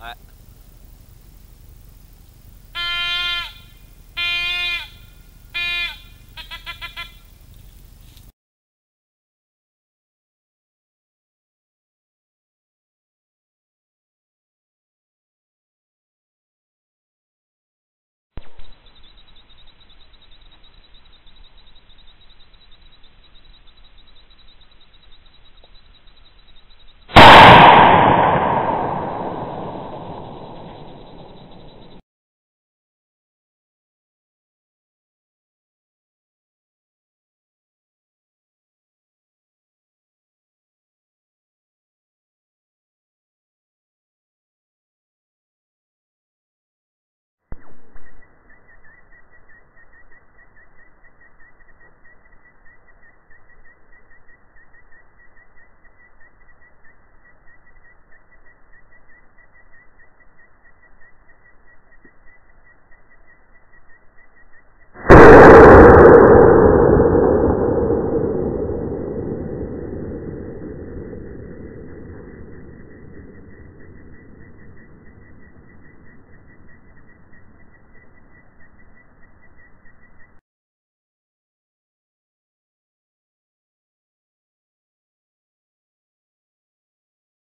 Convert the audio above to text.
哎。